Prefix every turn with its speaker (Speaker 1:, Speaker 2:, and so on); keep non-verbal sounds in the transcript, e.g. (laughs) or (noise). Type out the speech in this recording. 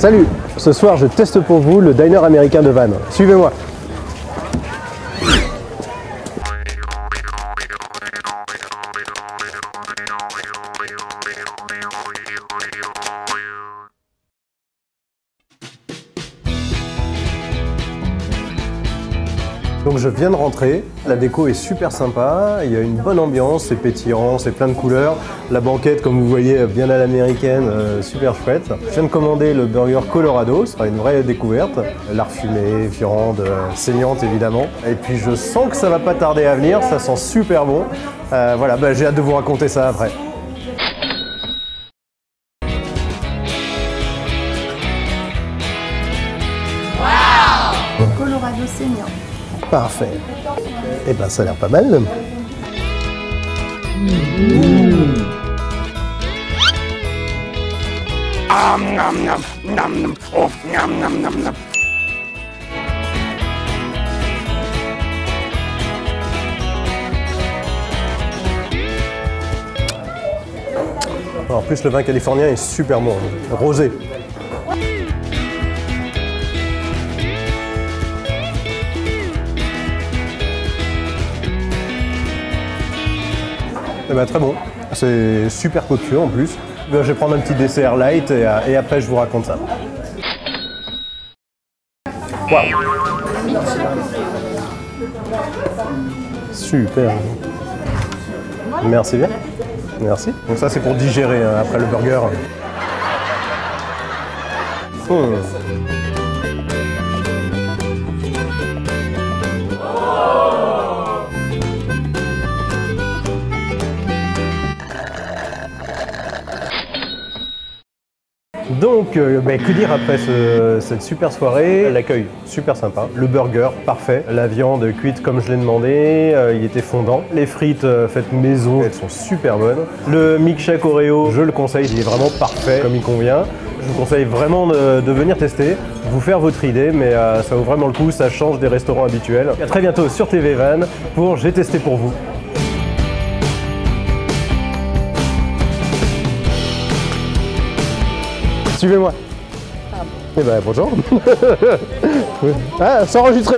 Speaker 1: Salut, ce soir je teste pour vous le diner américain de Vannes. Suivez-moi. Donc je viens de rentrer, la déco est super sympa, il y a une bonne ambiance, c'est pétillant, c'est plein de couleurs. La banquette, comme vous voyez, bien à l'américaine, euh, super chouette. Je viens de commander le burger Colorado, ce sera une vraie découverte. Lard fumé, viande, euh, saignante évidemment. Et puis je sens que ça va pas tarder à venir, ça sent super bon. Euh, voilà, bah, j'ai hâte de vous raconter ça après.
Speaker 2: Colorado saignant.
Speaker 1: Parfait. Eh ben ça a l'air pas mal. En plus, le vin californien est super bon, rosé. Eh ben, très bon. C'est super copieux en plus. Ben, je vais prendre un petit dessert light et, euh, et après je vous raconte ça. Waouh Super. Merci bien. Merci. Donc ça c'est pour digérer hein, après le burger. Hmm. Donc, euh, bah, que dire après ce- cette super soirée L'accueil, super sympa. Le burger, parfait. La viande cuite comme je l'ai demandé, euh, il était fondant. Les frites euh, faites maison, elles sont super bonnes. Le milkshake Oreo, je le conseille, il est vraiment parfait comme il convient. Je vous conseille vraiment de, venir tester, vous faire votre idée, mais ça vaut vraiment le coup, ça change des restaurants habituels. À très bientôt sur TV Van pour J'ai testé pour vous. Suivez-moi. Eh ben bonjour. (laughs) ah, c'est enregistré.